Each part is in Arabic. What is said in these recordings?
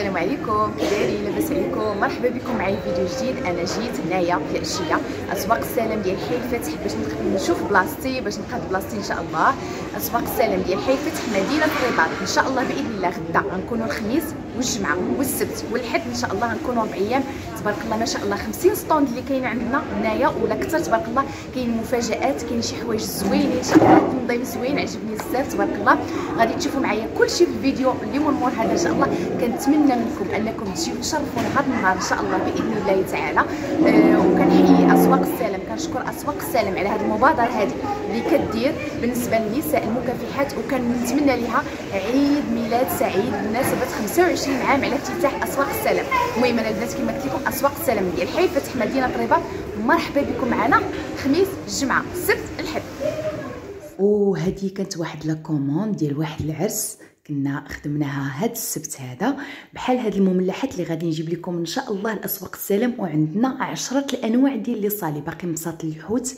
السلام عليكم. كي دايرين لاباس عليكم. مرحبا بكم معايا فيديو جديد. أنا جيت هنايا في العشية. أسواق السلام ديال حي الفتح باش نشوف بلاصتي باش نقاد بلاصتي إن شاء الله. أسواق السلام ديال حي الفتح مدينة الرباط إن شاء الله بإذن الله غدا غنكونوا الخميس والجمعة والسبت والحد. إن شاء الله غنكونوا أربع أيام تبارك الله ما شاء الله 50 stand اللي كاين عندنا هنايا ولا كثر تبارك الله كاين مفاجآت كاين شي حوايج زوينين ان شاء الله تنظيم زوين عجبني بزاف. تبارك الله. غادي تشوفوا معايا كلشي في الفيديو اليوم والمور هذا إن شاء الله. كنتمنى منكم أنكم تجيو تشرفونا هذا النهار إن شاء الله بإذن الله تعالى. أه وكنحيي أسواق السلام كنشكر أسواق السلام على هذه المبادرة هذه اللي كدير بالنسبة للنساء المكافحات وكنتمنى لها عيد ميلاد سعيد بمناسبة 25 عام على افتتاح أسواق السلام المهم أنا البنات كما قلت لكم أسواق السلام ديال حي فتح مدينة الرباط مرحبا بكم معنا. خميس الجمعه السبت الحد. وهذه كانت واحد la commande ديال واحد العرس. كنا خدمناها هاد السبت هذا بحال هاد المملحات اللي غادي نجيب لكم إن شاء الله الاسواق السلام وعندنا عشرة الأنواع ديال les salés باقي مصاط الحوت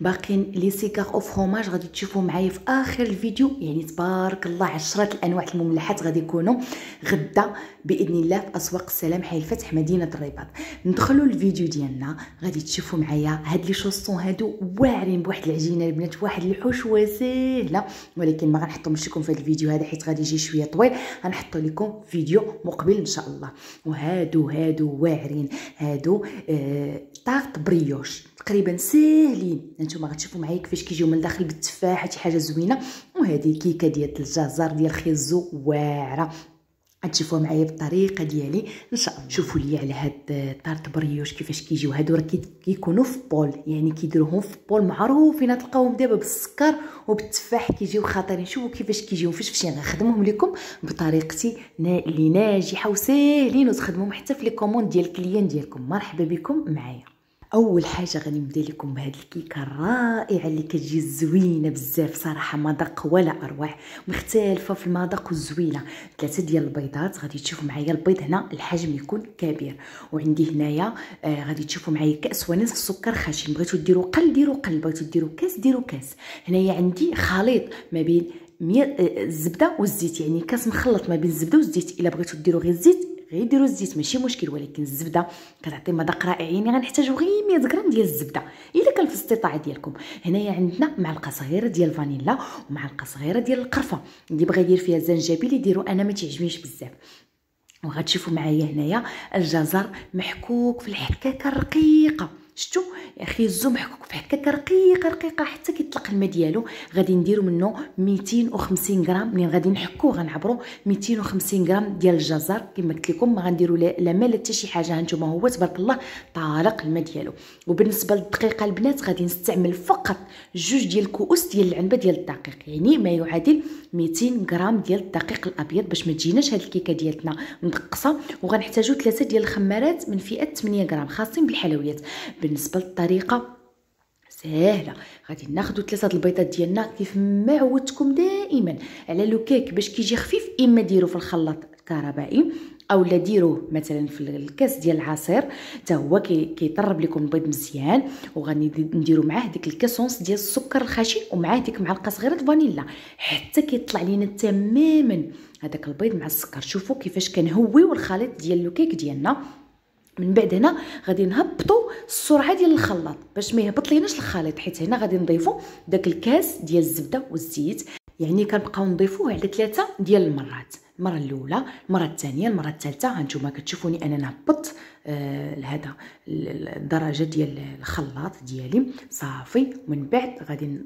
باقيين les cigares au fromage غادي تشوفوا معايا في آخر الفيديو يعني تبارك الله عشرة الأنواع المملحات غادي يكونوا غدا بإذن الله في أسواق السلام حي الفتح مدينة الرباط. ندخلوا الفيديو ديالنا غادي تشوفوا معايا هاد les chaussons هادو واعرين بواحد العجينة البنات واحد الحشوه سهله ولكن ما غنحطهمش لكم في هذا الفيديو هذا حيت غادي يجي شوية طويل غنحطو لكم فيديو مقبل إن شاء الله. وهادو هادو واعرين هادو آه tarte brioche. تقريبا ساهلين. نتوما غتشوفوا معايا كيفاش كيجيو من الداخل بالتفاح شي حاجة زوينة. وهذه كيكة ديال الجزر ديال خيزو واعرة. غتشوفوها معايا بالطريقة ديالي. إن شاء الله شوفوا لي على هاد tarte brioche كيفاش كيجيو. هادو راه كيكونوا في bol. يعني كيديروهم في بول معروفين. تلقاوهم دابا بالسكر وبالتفاح. كيجيو خاطرين شوفوا كيفاش كيجيو. فاش فشي غنخدمهم لكم بطريقتي اللي ناجحة وساهلين. وتخدموهم حتى في les commandes ديال ال clients ديالكم. مرحبا بكم معايا. أول حاجة غادي نبدا لكم بهاد الكيكة الرائعة اللي كتجي زوينة بزاف صراحة مذاق ولا اروع مختلفة في المذاق وزوينة. ثلاثة ديال البيضات غادي تشوفوا معايا البيض هنا الحجم يكون كبير. وعندي هنايا آه غادي تشوفوا معايا كأس ونصف السكر خشن. بغيتو ديروا قل ديروا قل. بغيتو ديروا كاس ديروا كاس. هنايا عندي خليط ما بين الزبده والزيت. يعني كاس مخلط ما بين الزبده والزيت إلا بغيتو ديروا غير الزيت غير ديروا الزيت ماشي مشكل ولكن الزبدة كتعطي مذاق رائع يعني غنحتاجو غير 100 غرام ديال الزبدة. إلا كان في الاستطاعه ديالكم. هنايا عندنا معلقة صغيرة ديال الفانيلا ومعلقة صغيرة ديال القرفة اللي بغى يدير فيها الزنجبيل يديروا أنا ما تعجبنيش بزاف. وغتشوفوا معايا هنايا الجزر محكوك في الحكاكة الرقيقة. شفتوا يا أخي الزو محكوك في حكاكه رقيقة رقيقة حتى كيطلق الماء ديالو. غادي نديرو منه 250 غرام. منين غادي نحكو؟ غنعبرو. 250 غرام ديال الجزر. كما قلت لكم ما غنديرو لا ماء لا حتى شي حاجة. هانتوما هو تبارك الله طالق الماء ديالو. وبالنسبة للدقيقة البنات غادي نستعمل فقط جوج ديال الكؤوس ديال العنبة ديال الدقيق. يعني ما يعادل 200 غرام ديال الدقيق الأبيض. باش ما تجيناش هاد الكيكة ديالتنا مدقصه وغنحتاجو ثلاثة ديال الخمارات من فئة 8 غرام خاصين بالحلويات. بالنسبة للطريقة. ساهلة. غادي ناخذ ثلاثة البيضات ديالنا كيف ما عودتكم دائما على لو كيك باش كيجي خفيف إما ديروا في الخلاط الكهربائي أو لا ديروه مثلا في الكاس ديال العصير. حتى هو كيطرب لكم البيض مزيان وغادي نديرو معاه ديك الكاسونس ديال السكر الخشن ومعاه ديك معلقة صغيرة فانيلا. حتى كيطلع لينا تماما هذاك البيض مع السكر. شوفوا كيفاش كنهويو الخليط ديال le cake ديالنا. من بعد هنا غادي نهبطوا السرعة ديال الخلاط. باش ما يهبط ليناش الخليط حيت هنا غادي نضيفوا داك الكاس ديال الزبدة والزيت. يعني كنبقاو نضيفوه على ثلاثة ديال المرات. المرة الأولى المرة الثانية المرة الثالثة. هانتوما كتشوفوني أنا نهبط. لهذا الدرجة ديال الخلاط ديالي. صافي. ومن بعد غادي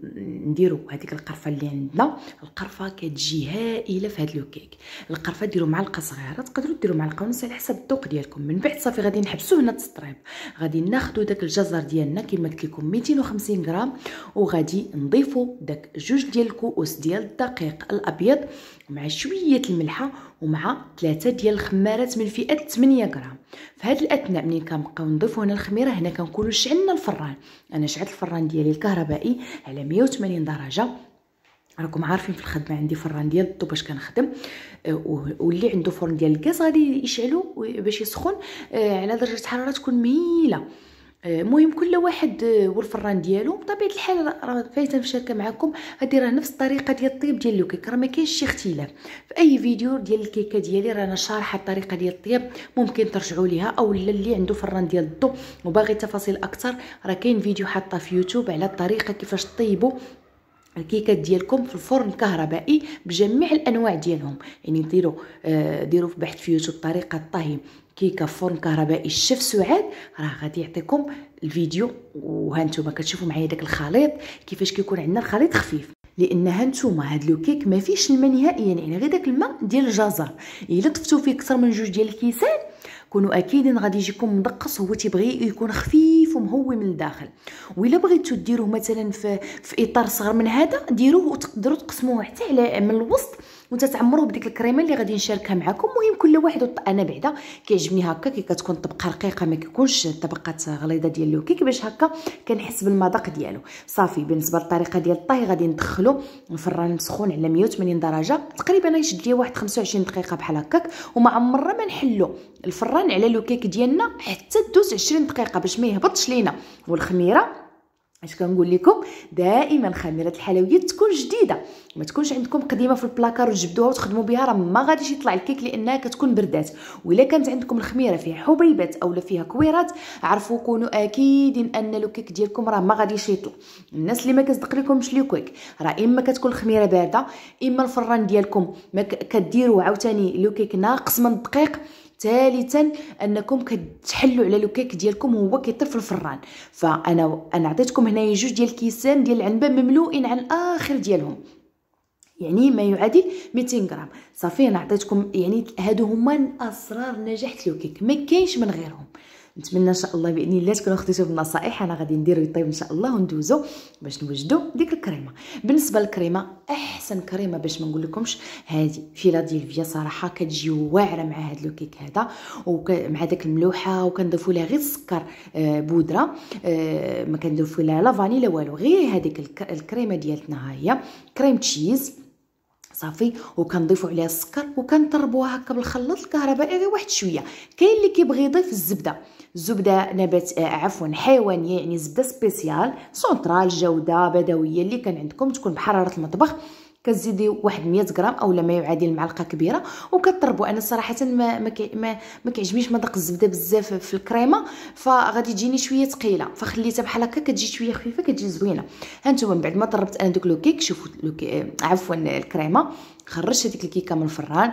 نديرو هذيك القرفة اللي عندنا. القرفة كتجي هائلة في هذا الكيك القرفة ديروا معلقة صغيرة. تقدروا ديروا معلقة ونص على حسب الذوق ديالكم. من بعد صافي غادي نحبسوه هنا تسطريب غادي ناخذوا داك الجزر ديالنا كما قلت لكم 250 غرام. وغادي نضيفوا داك جوج ديال الكؤوس ديال الدقيق الأبيض مع شوية الملحة. ومع ثلاثة ديال الخمارات من فئة 8 غرام. في هذه الأثناء منين كنبقاو نضيفوا هنا الخميرة هنا كنكونوا شعلنا الفران؟ أنا شعلت الفران ديالي الكهربائي على 180 درجة. راكم عارفين في الخدمة عندي فران ديال الضو باش كنخدم. واللي عنده فرن ديال الغاز غادي يشعلو باش يسخن على درجة حرارة تكون مهيله المهم كل واحد والفران ديالو. بطبيعة الحال راه فايته مشاركه معكم هذه راه نفس الطريقة ديال الطيب ديال الكيك. راه ما كاينش شي اختلاف. في أي فيديو ديال الكيكة ديالي رانا شارحة الطريقة ديال الطيب. ممكن ترجعوا ليها أو اللي عنده فران ديال الضو. وباغي تفاصيل أكثر راه كاين فيديو حاطة في يوتيوب على الطريقة كيفاش طيبوا الكيكات ديالكم في الفرن الكهربائي بجميع الأنواع ديالهم. يعني ديروا آه ديروا بحث في يوتيوب طريقة طهي كيكة فرن كهربائي الشيف سعاد. راه غادي يعطيكم الفيديو وها نتوما كتشوفوا معايا داك الخليط كيفاش كيكون عندنا الخليط خفيف. لأن ها نتوما هاد لو كيك ما فيش الماء نهائيا يعني غير داك الماء ديال الجزر. إلا طفتو فيه أكثر من جوج ديال الكيسان كونوا أكيدين غادي يجيكم مدقص هو تيبغي يكون خفيف ومهوي من الداخل وإلا بغيتو ديروه مثلا في, في إطار صغر من هذا ديروه وتقدروا تقسموه حتى على من الوسط وتتعمروه بديك الكريمة اللي غادي نشاركها معكم المهم كل واحد أنا بعدا. كيعجبني هكا كي كتكون طبقة رقيقة ما كيكونش طبقات غليظة ديال الكيك باش هكا كنحس بالمذاق ديالو. صافي بالنسبة للطريقة ديال الطهي غادي ندخلو الفران مسخون على 180 درجة. تقريبا يشد ليا واحد 25 دقيقة بحال هكاك. وما عمرنا ما نحلو الفران على le cake ديالنا حتى دوز 20 دقيقة باش ما يهبطش لينا. والخميرة اش كنقول لكم؟ دائما خميرة الحلويات تكون جديدة. ما تكونش عندكم قديمة في البلاكار وتجبدوها وتخدموا بها راه ما غاديش يطلع الكيك لأنها كتكون بردات. وإلا كانت عندكم الخميرة فيها حبيبات اولا فيها كويرات عرفوا كونوا أكيدين أن le cake ديالكم راه ما غاديش يطلع. الناس اللي ما كتصدق لكمش le cake راه إما كتكون الخميره باردة إما الفران ديالكم ما كديروا عاوتاني le cake ناقص من الدقيق ثالثا أنكم كتحلوا على le cake ديالكم وهو كيطير في الفران. فأنا أنا عطيتكم هنايا جوج ديال الكيسان ديال العنبه مملوئين على الآخر ديالهم. يعني ما يعادل 200 غرام. صافي أنا عطيتكم يعني هادو هما اسرار نجاح le cake ما كاينش من غيرهم. نتمنى إن شاء الله بإذن الله تكونوا خديتوا بالنصائح أنا غادي نديرو يطيب إن شاء الله وندوزو باش نوجدوا ديك الكريمة. بالنسبة للكريمة أحسن كريمة باش ما نقول لكمش هذه فيلادلفيا صراحة كتجي واعرة مع هذا le cake هذا ومع داك الملوحة وكنضيفوا لها غير السكر آه، بودرة آه، ما كنضيفوا لها لا فانيلا والو غير هذيك الكريمة ديالتنا هي cream cheese. صافي وكنضيفوا عليها السكر وكنطربوها هكا بالخلاط الكهربائي غير واحد شوية. كاين اللي كيبغي يضيف الزبدة. الزبدة نبات آه عفوا حيوانية يعني زبدة spéciale Centrale جودة بدوية اللي كان عندكم تكون بحرارة المطبخ. كتزيدي واحد 100 غرام أولا ما يعادل معلقة كبيرة وكتربوا أنا صراحة ما ما, ما, كيعجبنيش مذاق الزبدة بزاف في الكريمة فغادي تجيني شوية ثقيله فخليتها بحال هكا كتجي شوية خفيفة كتجي زوينة. هانتوما من بعد ما طربت أنا دوك لو كيك شوفوا لو كي... عفوا الكريمة. خرجت هذيك الكيكة من الفران.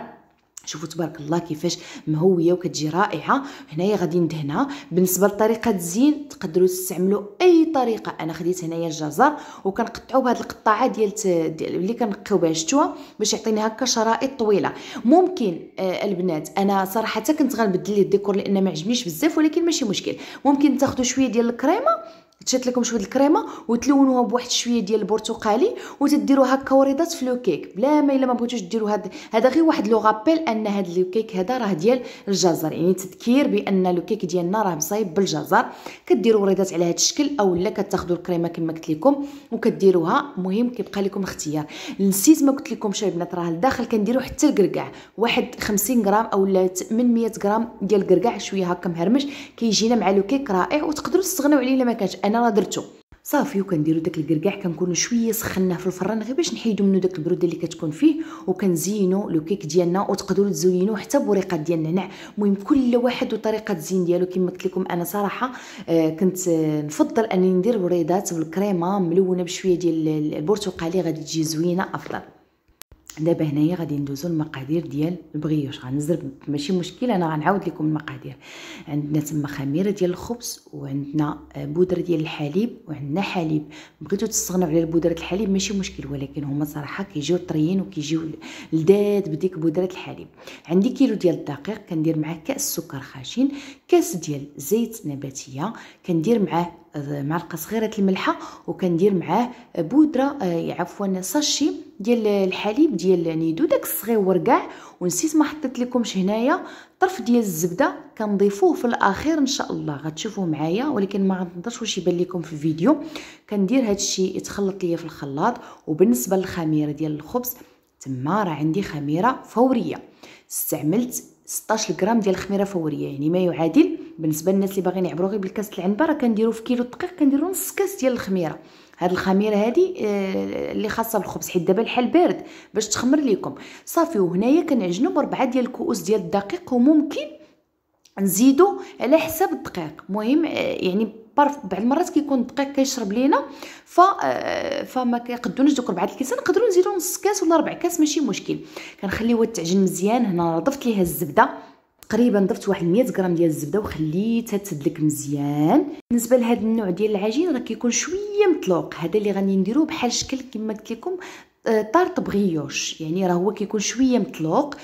شوفوا تبارك الله كيفاش مهوية وكتجي رائعة. هنايا غادي ندهنها بالنسبة لطريقة الزين تقدروا تستعملوا أي طريقة. أنا خديت هنايا الجزر وكنقطعوا بهاد القطاعة ديال اللي كنقيو بها شتوها باش يعطيني هكا شرائط طويلة. ممكن آه البنات أنا صراحة كنت غنبدل لي الديكور لأن ما عجبنيش بزاف ولكن ماشي مشكل. ممكن تاخذوا شوية ديال الكريمة تشات لكم شوية الكريمة وتلونوها بواحد شوية ديال البرتقالي وتديروا هكا وريضات في le cake. بلا ما إلا ما بغيتوش ديروا هذا هذا غير واحد le rappel أن هذا le cake هذا راه ديال الجزر. يعني تذكير بأن le cake ديالنا راه مصايب بالجزر. كديروا وريضات على هذا الشكل اولا كتاخذوا الكريمة كما قلت لكم وكديروها. المهم كيبقى لكم الاختيار نسيت ما قلت لكم شباب البنات راه لداخل كنديروا حتى الكركاع واحد 50 غرام اولا 800 غرام ديال الكركاع شوية هكا مهرمش كيجينا مع le cake رائع. وتقدروا تستغناو عليه إلا ما كانش أنا راه درتو. صافي وكنديرو داك الكركاع كنكونوا شوية سخناه في الفران غير باش نحيدو منه داك البروده اللي كتكون فيه وكنزينو le cake ديالنا وتقدروا تزينوه حتى بوريقات ديال النعناع المهم كل واحد وطريقة الزين ديالو كما قلت لكم أنا صراحة. آه كنت آه نفضل انني ندير وريضات بالكريمة ملونة بشوية ديال البرتقالي غادي تجي زوينة أفضل. دابا هنايا غادي ندوزو المقادير ديال البغيوش غنزل ماشي مشكل أنا غنعاود لكم المقادير. عندنا تما خميرة ديال الخبز وعندنا بودرة ديال الحليب وعندنا حليب. بغيتو تستغنوا على بودرة الحليب ماشي مشكل ولكن هما صراحة كيجيو طريين وكيجيو لذاذ بديك بودرة الحليب. عندي كيلو ديال الدقيق كندير معاه كأس سكر خاشن كأس ديال زيت نباتية كندير معاه معلقة صغيرة الملحة وكندير معاه بودرة عفوا ساشي ديال الحليب ديال نيدو داك الصغيور كاع ونسيت ما حطيت لكمش هنايا طرف ديال الزبدة كنضيفوه في الأخير إن شاء الله. غتشوفوه معايا ولكن ما غنقدرش واش يبان لكم في الفيديو. كندير هذا الشيء يتخلط ليا في الخلاط. وبالنسبة للخميرة ديال الخبز تما راه عندي خميرة فورية. استعملت 16 غرام ديال الخميرة فورية. يعني ما يعادل بالنسبة للناس اللي باغيين يعبروا غير بالكاس العنبه راه كنديروا في كيلو دقيق كنديروا نص كاس ديال الخميرة. هاد الخميرة هادي آه اللي خاصة بالخبز حيت دابا الحال بارد باش تخمر ليكم. صافي وهنايا كنعجنوا بربعه ديال الكؤوس ديال الدقيق وممكن نزيدو على حساب الدقيق. مهم آه يعني بعض المرات كيكون الدقيق كيشرب لينا ف آه فما كيقدوناش دوك ربعه الكيسان نقدروا نزيدو نص كاس ولا ربع كاس ماشي مشكل. كنخليوها تعجن مزيان هنا ضفت ليها الزبدة تقريبا ضفت واحد 100 غرام ديال الزبدة وخليتها تسدلك مزيان. بالنسبة لهذا النوع ديال العجين راه كيكون شوية مطلوق. هذا اللي غادي نديروه بحال شكل كما قلت لكم طارط بغيوش يعني راه هو كيكون شوية مطلوق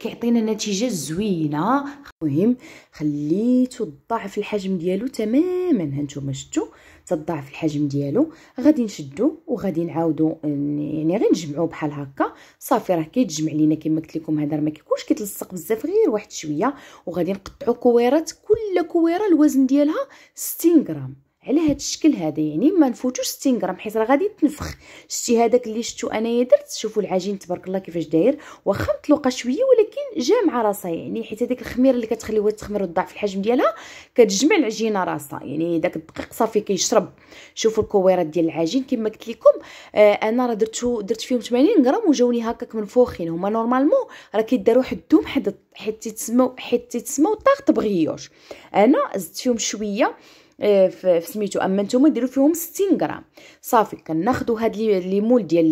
كيعطينا نتيجة زوينة. المهم خليتو ضاعف الحجم ديالو تماما. هانتوما شفتوا تضاعف الحجم ديالو. غادي نشدو وغادي نعاودو يعني غير نجمعوه بحال هكا. صافي راه كيتجمع لينا كما قلت لكم هذا ما كيكونش كيتلصق بزاف غير واحد شوية. وغادي نقطعو كويرات كل كويرة الوزن ديالها 60 غرام. على هذا الشكل هذا يعني ما نفوتوش 60 غرام حيت راه غادي تنفخ. شتي هذاك اللي شفتو انايا درت شوفوا العجين تبارك الله كيفاش داير. واخا مطلوقة شوية ولكن جا مع راسها. يعني حيت هذيك الخميره اللي كتخليوها تخمر وتضاعف الحجم ديالها كتجمع العجينه راسها. يعني داك الدقيق صافي كيشرب. شوفوا الكويرات ديال العجين كما قلت لكم آه أنا راه درتو درت فيهم 80 غرام وجاوني هكاك منفوخين هما normalement راه كيداروا حدهم حد حيت تسمو حيت تسمو tarte brioche أنا زدت فيهم شوية. في سميتو أما نتوما ديروا فيهم 60 غرام. صافي كناخذوا هاد les moules ديال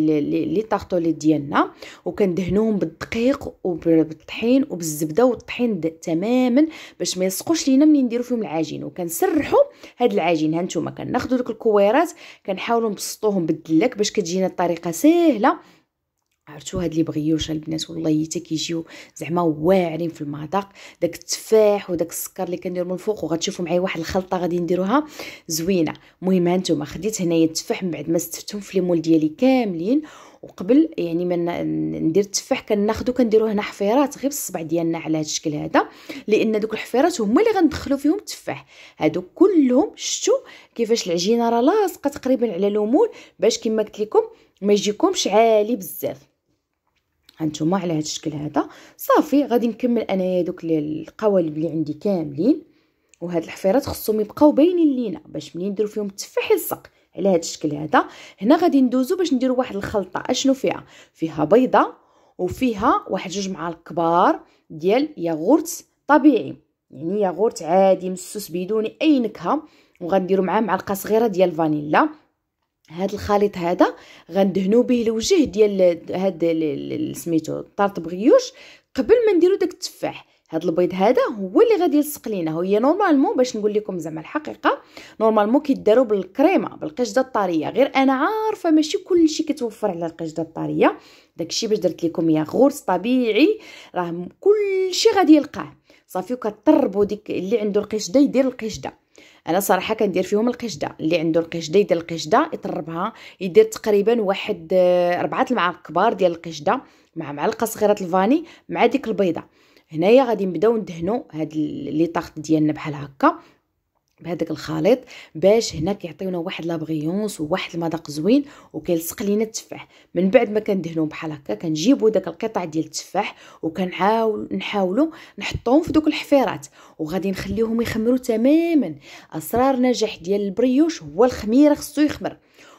les tartelettes ديالنا وكندهنوهم بالدقيق وبالطحين وبالزبدة والطحين تماما باش ما يلصقوش لينا منين نديروا فيهم العجين. وكنسرحوا هاد العجين. ها نتوما كناخذوا دوك الكويرات كنحاولوا نبسطوهم بالدلاك باش كتجينا الطريقة سهلة. عرفتوا هاد لي بغيوش البنات والله حتى كيجيو زعما واعرين في المذاق داك التفاح وداك السكر اللي كندير من الفوق وغتشوفوا معايا واحد الخلطة غادي نديروها زوينة. المهم هانتوما خديت هنايا التفاح من بعد ما استفتهم في لي مول ديالي كاملين. وقبل يعني ما ندير التفاح كناخذو كنديرو هنا حفيرات غير بالصبع ديالنا على هذا الشكل هذا. لأن دوك الحفيرات هما اللي غندخلو فيهم التفاح. هادو كلهم شفتوا كيفاش العجينة راه لاصقة تقريبا على لومول باش كما قلت لكم ما يجيكمش عالي بزاف. هانتوما على هذا الشكل هذا. صافي غادي نكمل انايا دوك القوالب اللي عندي كاملين. وهاد الحفيرات خصهم يبقاو باينين لينا باش منين نديرو فيهم التفاح يلصق على هذا الشكل هذا. هنا غادي ندوزو باش نديرو واحد الخلطة. أشنو فيها؟ فيها بيضة وفيها واحد جوج معالق كبار ديال ياغورت طبيعي. يعني ياغورت عادي مسوس بدون أي نكهة. وغنديرو معاه معلقة صغيرة ديال الفانيلا هاد الخليط هذا غندهنو به الوجه ديال هاد سميتو tarte brioche قبل ما نديرو داك التفاح. هاد البيض هذا هو اللي غادي يلصق لينا. هي normalement باش نقول لكم زعما الحقيقة normalement كيداروا بالكريمة بالقشدة الطريه غير أنا عارفة ماشي كلشي كيتوفر على القشدة الطريه داكشي باش درت لكم ياغورت طبيعي راه كلشي غادي يلقاه. صافي وكطربوا ديك اللي عنده القشدة يدير القشدة. أنا صراحة كندير فيهم القشده اللي عنده القشده يدير القشده يطربها يدير تقريبا واحد أربعة المعالق كبار ديال القشده مع معلقة صغيرة الفاني مع ديك البيضة. هنايا غادي نبداو ندهنوا هاد لي طاخط ديالنا بحال هكا. بهذاك الخليط باش هنا كيعطيونا واحد لابغيونس وواحد المذاق زوين وكيلصق لينا التفاح. من بعد ما كندهنوه بحال هكا كنجيبوا داك القطع ديال التفاح وكنحاول نحاولوا نحطوهم في دوك الحفيرات وغادي نخليوهم يخمروا تماما. أسرار نجاح ديال ال brioche هو الخميرة خصو يخمر.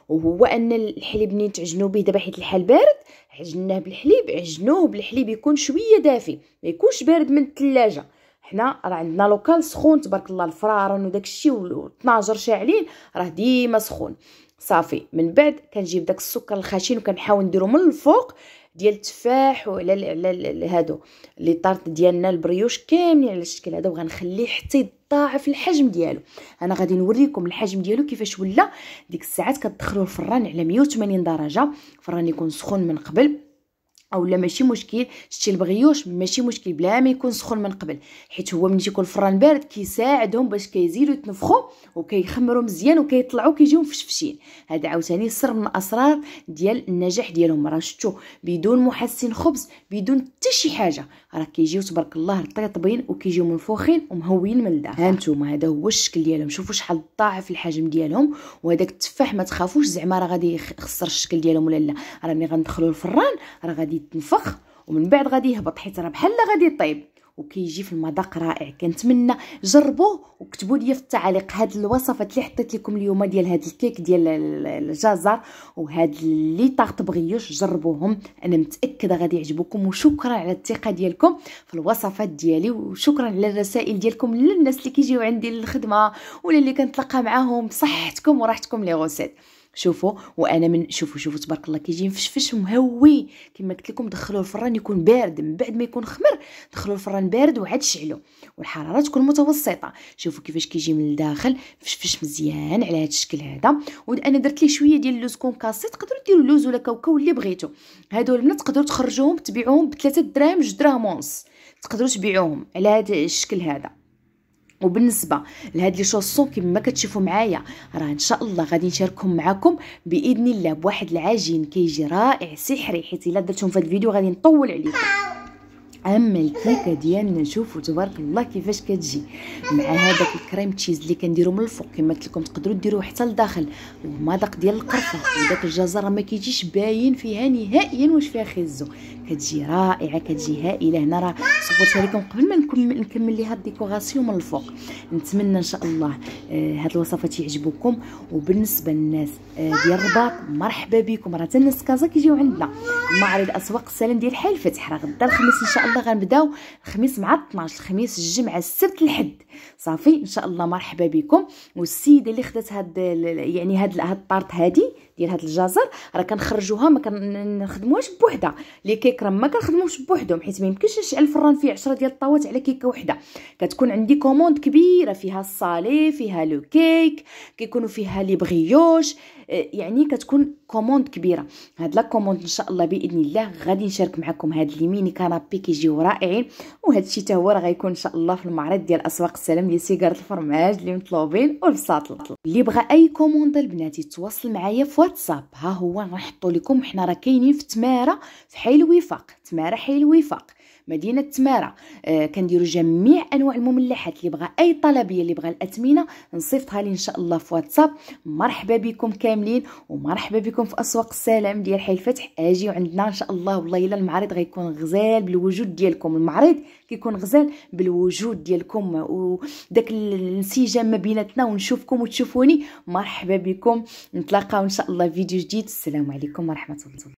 وهو أن الحليب منين تعجنوا به دابا حيت الحال بارد عجناه بالحليب عجنوه بالحليب يكون شوية دافي ما يكونش بارد من الثلاجه حنا راه عندنا local سخون تبارك الله الفرارن وداك الشيء و12 شاعلين راه ديما سخون. صافي من بعد كنجيب داك السكر الخشن وكنحاول نديرو من الفوق ديال التفاح وعلى هادو les tartes ديالنا ال brioche كاملين على الشكل هذا وغنخليه حتى يضاعف الحجم ديالو. أنا غادي نوريكم الحجم ديالو كيفاش ولا. ديك الساعات كتدخلوه الفران على 180 درجة الفران يكون سخون من قبل. أولا ماشي مشكل شتي ال brioche ماشي مشكل بلا ما يكون سخون من قبل. حيت هو ملي تيكون الفران بارد كيساعدهم باش كيزيدوا يتنفخوا وكيخمروا مزيان وكيطلعوا كيجيو مفشفشين. هذا عاوتاني سر من الأسرار ديال النجاح ديالهم. راه شفتوا بدون محسن خبز بدون حتى شي حاجة. راه كيجيو تبارك الله رطيطبين وكيجيو منفوخين ومهويين من الداخل. ها نتوما هذا هو الشكل ديالهم. شوفوا شحال ضاعف الحجم ديالهم وهذاك التفاح ما تخافوش زعما راه غادي يخسر الشكل ديالهم ولا لا. راه ملي غندخلوا الفران راه غادي يتنفخ ومن بعد غادي يهبط حيت راه بحال غادي يطيب. وكيجي في المذاق رائع. كنتمنى جربوه وكتبوا لي في التعاليق هاد الوصفات اللي حطيت لكم اليوم ديال هاد الكيك ديال الجزر وهاد اللي طاغط بغيوش. جربوهم. أنا متأكدة غادي يعجبوكم. وشكرا على الثقة ديالكم في الوصفات ديالي. وشكرا على الرسائل ديالكم. للناس اللي كيجيو عندي للخدمة ولا اللي كنتلاقى معاهم. بصحتكم وراحتكم لي غوسيت شوفوا وأنا من شوفوا شوفوا تبارك الله كيجي مفشفش ومهوي كما قلت لكم دخلوه الفران يكون بارد من بعد ما يكون خمر دخلوه الفران بارد وعاد شعلوا. والحرارة تكون متوسطة. شوفوا كيفاش كيجي من الداخل فشفش مزيان على هذا الشكل هذا. وأنا درت ليه شوية ديال اللوز كونكاسي تقدروا ديروا لوز ولا كاوكاو اللي بغيتو هادو البنات تقدروا تخرجوهم تبيعوهم ب 3 دراهم 2 دراهم ونص. تقدروا تبيعوهم على هذا الشكل هذا. وبالنسبة لهاد لي شوسون كما كتشوفوا معايا راه إن شاء الله غادي نشاركهم معكم بإذن الله بواحد العجين كيجي رائع سحري حيت إلا درتهم في هذا الفيديو غادي نطول عليكم. أما الكيكة ديالنا شوفوا تبارك الله كيفاش كتجي. مع هذاك الكريم تشيز اللي كنديرو من الفوق كما قلت لكم تقدروا ديروه حتى لداخل. المذاق ديال القرفة وداك الجزر ما كيجيش باين فيها نهائيا واش فيها خيزو كتجي رائعة كتجي هائلة. هنا راه صورتها لكم قبل ما نكمل ليها ال décoration من الفوق نتمنى إن شاء الله آه هاد الوصفات يعجبوكم وبالنسبة للناس آه ديال الرباط مرحبا بكم. راه حتى الناس كازا كيجيو عندنا. معرض أسواق السلام ديال حي الفتح. راه غدا الخميس إن شاء الله غنبداو الخميس مع 12 الخميس الجمعة السبت الحد. صافي إن شاء الله مرحبا بكم. والسيدة اللي خدات هاد يعني هاد هاد ال tarte هادي ديال هاد الجزر راه كنخرجوها ما كنخدموهاش بوحدها. les cakes راه ما كنخدموش بوحدهم حيت ما يمكنش نشعل الفران فيه 10 ديال الطاوات على كيكة وحدة. كتكون عندي commande كبيرة فيها ال salé فيها les cakes كيكونوا فيها les brioches يعني كتكون commande كبيرة. هاد la commande إن شاء الله بإذن الله غادي نشارك معكم هاد les mini canapés كيجيو رائعين. وهاد الشيء حتى هو راه غيكون إن شاء الله في المعرض ديال أسواق السلام ديال cigare ال fromage اللي مطلوبين والبساط اللي بغى أي commande البنات يتواصل معايا في واتساب. ها هو غنحطو لكم حنا راه كاينين في تمارة في حي الوفاق تماره حي الوفاق. مدينة تماره آه كنديروا جميع أنواع المملحات اللي بغى أي طلبية اللي بغى الأثمنة نصيفطها لي إن شاء الله في واتساب. مرحبا بكم كاملين ومرحبا بكم في أسواق السلام ديال حي الفتح. اجيو عندنا إن شاء الله والله إلا المعرض غيكون غزال بالوجود ديالكم. المعرض كيكون غزال بالوجود ديالكم. وداك الانسجام ما بيناتنا ونشوفكم وتشوفوني. مرحبا بكم. نتلاقاو إن شاء الله في فيديو جديد. السلام عليكم ورحمة الله.